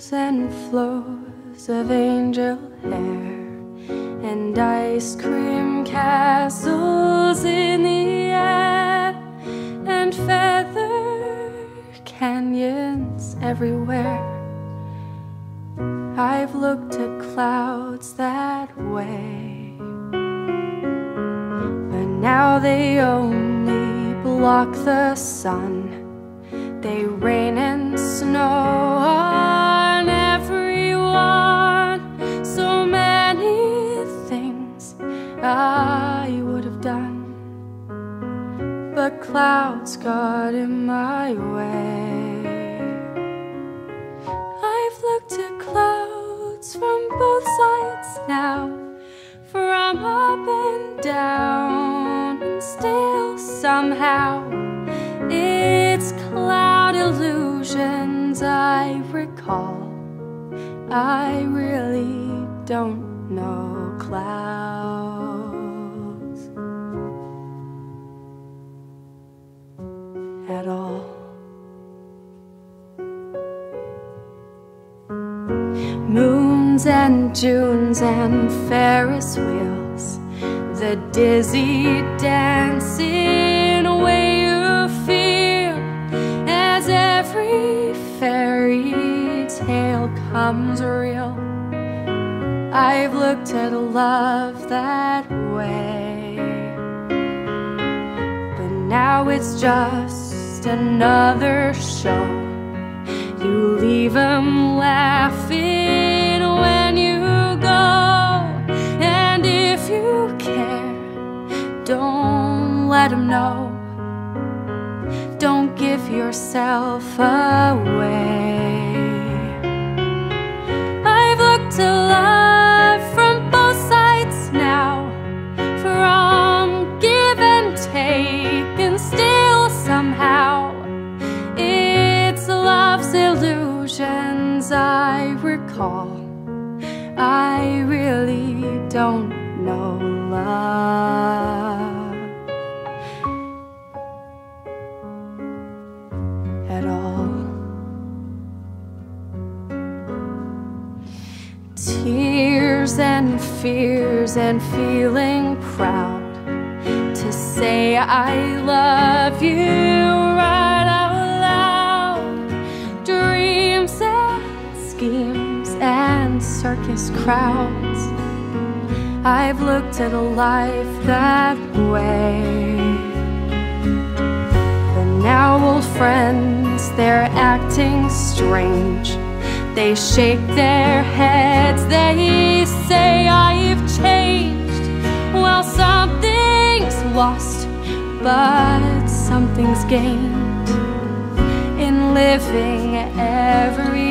And floors of angel hair and ice cream castles in the air and feather canyons everywhere. I've looked at clouds that way, but now they only block the sun. They rain and snow but clouds got in my way. I've looked at clouds from both sides now, from up and down, and still somehow it's cloud illusions I recall. I really don't know clouds Moons and Junes and Ferris wheels, the dizzy dancing way you feel as every fairy tale comes real. I've looked at love that way, but now it's just another show. You leave 'em laughing let 'em know. Don't give yourself away. I've looked at love from both sides now, from give and take, and still somehow it's love's illusions I recall. I really don't know love Tears and fears and feeling proud to say I love you right out loud. Dreams and schemes and circus crowds. I've looked at a life that way. But now old friends, they're acting strange. They shake their heads, they say I've changed. Well, something's lost, but something's gained in living every